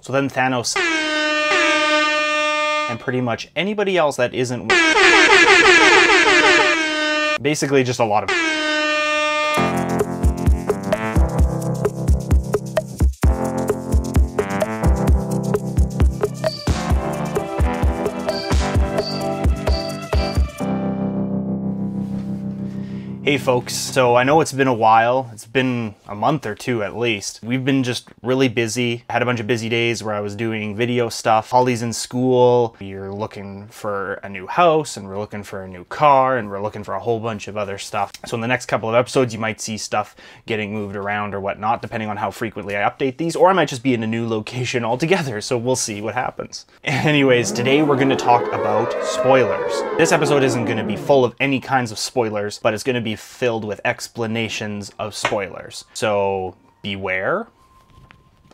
So then Thanos and pretty much anybody else that isn't basically just a lot of Hey folks, so I know it's been a while. It's been a month or two at least. We've been just really busy. I had a bunch of busy days where I was doing video stuff. Holly's in school. You're looking for a new house and we're looking for a new car and we're looking for a whole bunch of other stuff. So in the next couple of episodes, you might see stuff getting moved around or whatnot, depending on how frequently I update these, or I might just be in a new location altogether. So we'll see what happens. Anyways, today we're going to talk about spoilers. This episode isn't going to be full of any kinds of spoilers, but it's going to be filled with explanations of spoilers. So beware.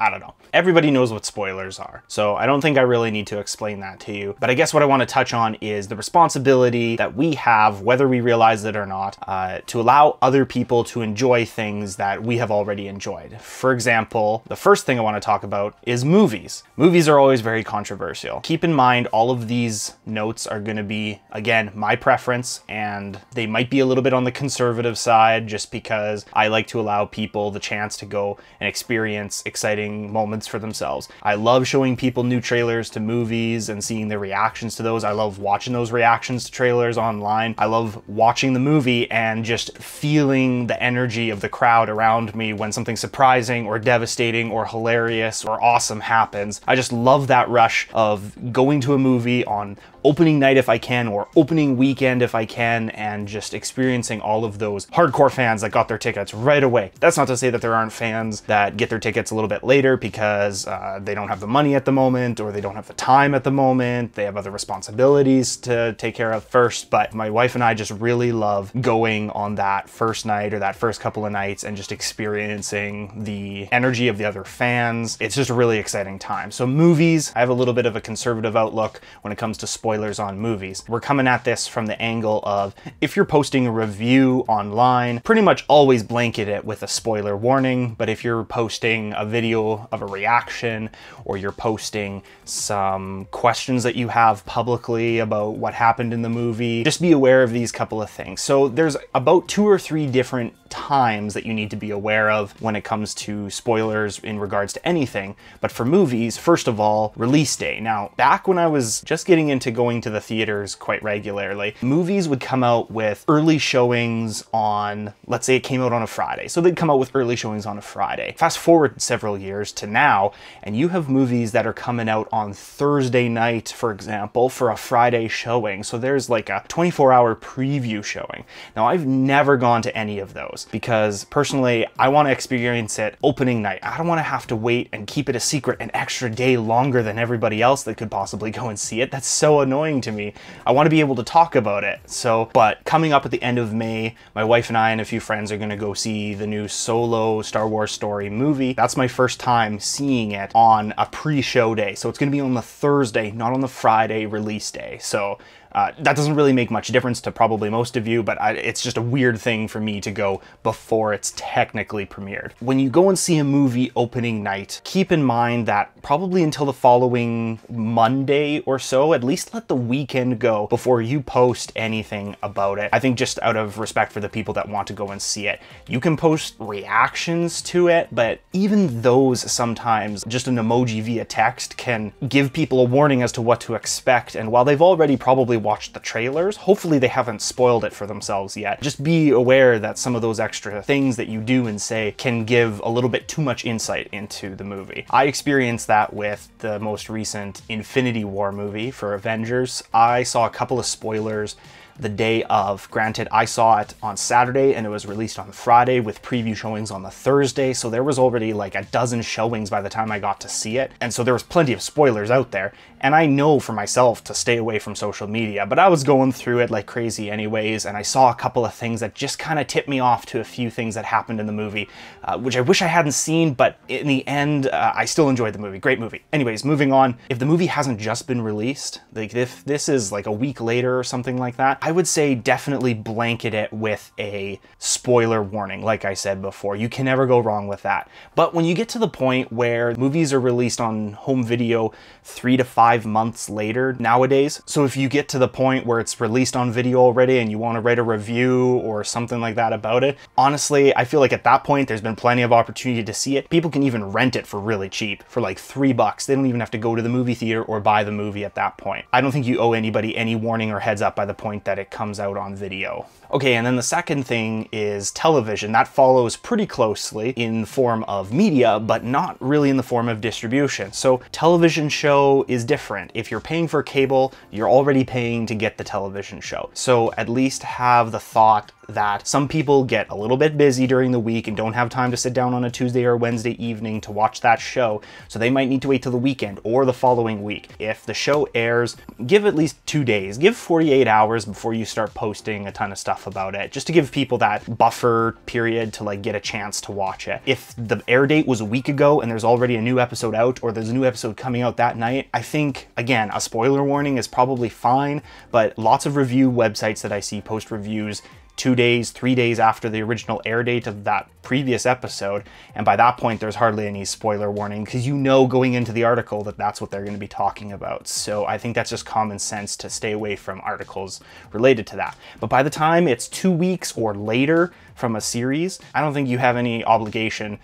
I don't know. Everybody knows what spoilers are, so I don't think I really need to explain that to you. But I guess what I want to touch on is the responsibility that we have, whether we realize it or not, uh, to allow other people to enjoy things that we have already enjoyed. For example, the first thing I want to talk about is movies. Movies are always very controversial. Keep in mind, all of these notes are going to be, again, my preference, and they might be a little bit on the conservative side just because I like to allow people the chance to go and experience exciting moments for themselves. I love showing people new trailers to movies and seeing their reactions to those. I love watching those reactions to trailers online. I love watching the movie and just feeling the energy of the crowd around me when something surprising or devastating or hilarious or awesome happens. I just love that rush of going to a movie on opening night if I can or opening weekend if I can and just experiencing all of those hardcore fans that got their tickets right away. That's not to say that there aren't fans that get their tickets a little bit later because uh, they don't have the money at the moment or they don't have the time at the moment. They have other responsibilities to take care of first. But my wife and I just really love going on that first night or that first couple of nights and just experiencing the energy of the other fans. It's just a really exciting time. So movies, I have a little bit of a conservative outlook when it comes to spoilers on movies. We're coming at this from the angle of if you're posting a review online, pretty much always blanket it with a spoiler warning. But if you're posting a video of a reaction or you're posting some questions that you have publicly about what happened in the movie, just be aware of these couple of things. So there's about two or three different times that you need to be aware of when it comes to spoilers in regards to anything. But for movies, first of all, release day. Now, back when I was just getting into going to the theaters quite regularly, movies would come out with early showings on, let's say it came out on a Friday. So they'd come out with early showings on a Friday. Fast forward several years to now, and you have movies that are coming out on Thursday night, for example, for a Friday showing. So there's like a 24 hour preview showing. Now, I've never gone to any of those because personally, I want to experience it opening night. I don't want to have to wait and keep it a secret an extra day longer than everybody else that could possibly go and see it. That's so annoying to me. I want to be able to talk about it. So, but coming up at the end of May, my wife and I and a few friends are going to go see the new Solo Star Wars story movie. That's my first time seeing it on a pre-show day. So it's going to be on the Thursday, not on the Friday release day. So uh, that doesn't really make much difference to probably most of you, but I, it's just a weird thing for me to go before it's technically premiered. When you go and see a movie opening night, keep in mind that probably until the following Monday or so, at least let the weekend go before you post anything about it. I think just out of respect for the people that want to go and see it, you can post reactions to it, but even those sometimes, just an emoji via text can give people a warning as to what to expect. And while they've already probably watched the trailers. Hopefully they haven't spoiled it for themselves yet. Just be aware that some of those extra things that you do and say can give a little bit too much insight into the movie. I experienced that with the most recent Infinity War movie for Avengers. I saw a couple of spoilers the day of. Granted, I saw it on Saturday and it was released on Friday with preview showings on the Thursday, so there was already like a dozen showings by the time I got to see it. And so there was plenty of spoilers out there. And I know for myself to stay away from social media, but I was going through it like crazy anyways, and I saw a couple of things that just kind of tipped me off to a few things that happened in the movie, uh, which I wish I hadn't seen, but in the end, uh, I still enjoyed the movie. Great movie. Anyways, moving on. If the movie hasn't just been released, like if this is like a week later or something like that, I I would say definitely blanket it with a spoiler warning, like I said before. You can never go wrong with that. But when you get to the point where movies are released on home video three to five months later nowadays, so if you get to the point where it's released on video already and you want to write a review or something like that about it, honestly, I feel like at that point there's been plenty of opportunity to see it. People can even rent it for really cheap, for like three bucks. They don't even have to go to the movie theater or buy the movie at that point. I don't think you owe anybody any warning or heads up by the point that it comes out on video. Okay, and then the second thing is television. That follows pretty closely in the form of media, but not really in the form of distribution. So television show is different. If you're paying for cable, you're already paying to get the television show. So at least have the thought that some people get a little bit busy during the week and don't have time to sit down on a Tuesday or Wednesday evening to watch that show, so they might need to wait till the weekend or the following week. If the show airs, give at least two days, give 48 hours before you start posting a ton of stuff about it, just to give people that buffer period to like get a chance to watch it. If the air date was a week ago and there's already a new episode out or there's a new episode coming out that night, I think, again, a spoiler warning is probably fine, but lots of review websites that I see post reviews two days, three days after the original air date of that previous episode. And by that point, there's hardly any spoiler warning because you know going into the article that that's what they're going to be talking about. So I think that's just common sense to stay away from articles related to that. But by the time it's two weeks or later from a series, I don't think you have any obligation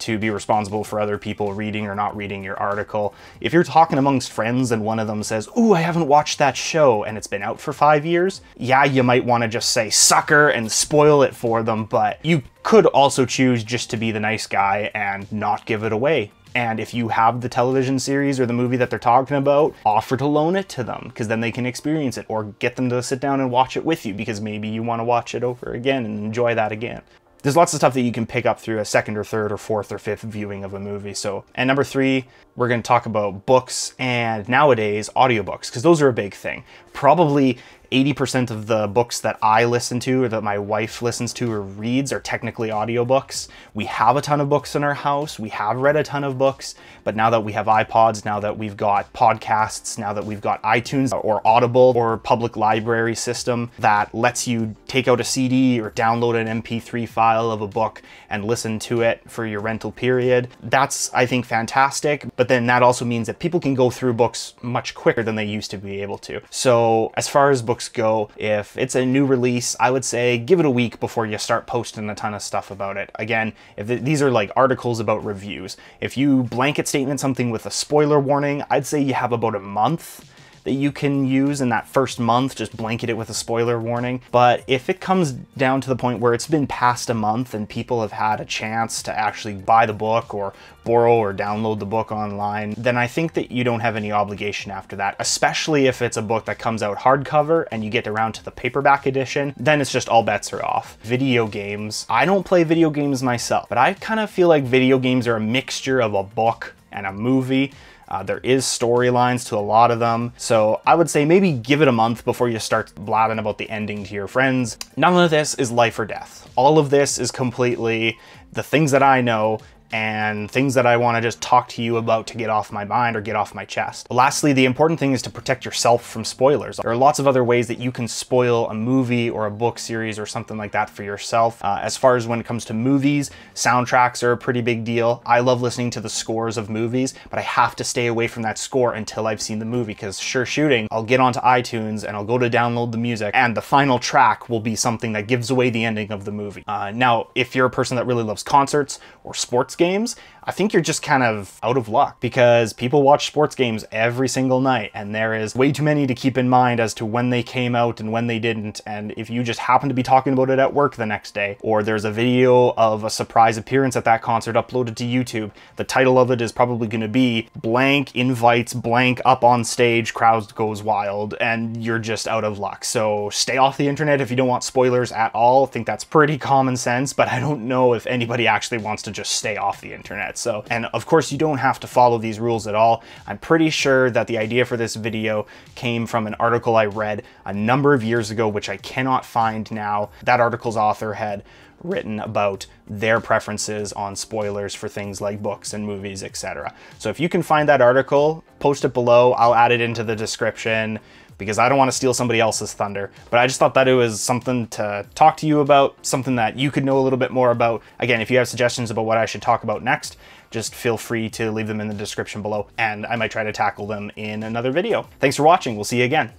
to be responsible for other people reading or not reading your article. If you're talking amongst friends and one of them says, Ooh, I haven't watched that show and it's been out for five years, yeah, you might want to just say sucker and spoil it for them, but you could also choose just to be the nice guy and not give it away. And if you have the television series or the movie that they're talking about, offer to loan it to them because then they can experience it or get them to sit down and watch it with you because maybe you want to watch it over again and enjoy that again there's lots of stuff that you can pick up through a second or third or fourth or fifth viewing of a movie. So, and number three, we're going to talk about books and nowadays audiobooks because those are a big thing. Probably 80% of the books that I listen to or that my wife listens to or reads are technically audiobooks. We have a ton of books in our house. We have read a ton of books, but now that we have iPods, now that we've got podcasts, now that we've got iTunes or Audible or public library system that lets you take out a CD or download an MP3 file of a book and listen to it for your rental period, that's, I think, fantastic. But then that also means that people can go through books much quicker than they used to be able to. So as far as books books go, if it's a new release, I would say give it a week before you start posting a ton of stuff about it. Again, if these are like articles about reviews, if you blanket statement something with a spoiler warning, I'd say you have about a month that you can use in that first month, just blanket it with a spoiler warning. But if it comes down to the point where it's been past a month and people have had a chance to actually buy the book or borrow or download the book online, then I think that you don't have any obligation after that, especially if it's a book that comes out hardcover and you get around to the paperback edition, then it's just all bets are off. Video games, I don't play video games myself, but I kind of feel like video games are a mixture of a book and a movie. Uh, there is storylines to a lot of them. So I would say maybe give it a month before you start blabbing about the ending to your friends. None of this is life or death. All of this is completely the things that I know and things that I want to just talk to you about to get off my mind or get off my chest. Lastly, the important thing is to protect yourself from spoilers. There are lots of other ways that you can spoil a movie or a book series or something like that for yourself. Uh, as far as when it comes to movies, soundtracks are a pretty big deal. I love listening to the scores of movies, but I have to stay away from that score until I've seen the movie because sure shooting, I'll get onto iTunes and I'll go to download the music and the final track will be something that gives away the ending of the movie. Uh, now, if you're a person that really loves concerts or sports games, I think you're just kind of out of luck because people watch sports games every single night and there is way too many to keep in mind as to when they came out and when they didn't. And if you just happen to be talking about it at work the next day, or there's a video of a surprise appearance at that concert uploaded to YouTube, the title of it is probably going to be blank invites blank up on stage, crowds goes wild, and you're just out of luck. So stay off the internet if you don't want spoilers at all. I think that's pretty common sense, but I don't know if anybody actually wants to just stay off off the internet. So, and of course you don't have to follow these rules at all. I'm pretty sure that the idea for this video came from an article I read a number of years ago, which I cannot find now. That article's author had written about their preferences on spoilers for things like books and movies, etc. So if you can find that article, post it below. I'll add it into the description because I don't want to steal somebody else's thunder. But I just thought that it was something to talk to you about, something that you could know a little bit more about. Again, if you have suggestions about what I should talk about next, just feel free to leave them in the description below and I might try to tackle them in another video. Thanks for watching. We'll see you again.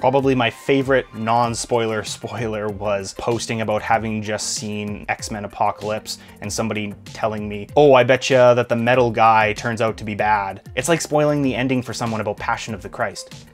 Probably my favorite non-spoiler spoiler was posting about having just seen X-Men Apocalypse and somebody telling me, oh, I bet you that the metal guy turns out to be bad. It's like spoiling the ending for someone about Passion of the Christ.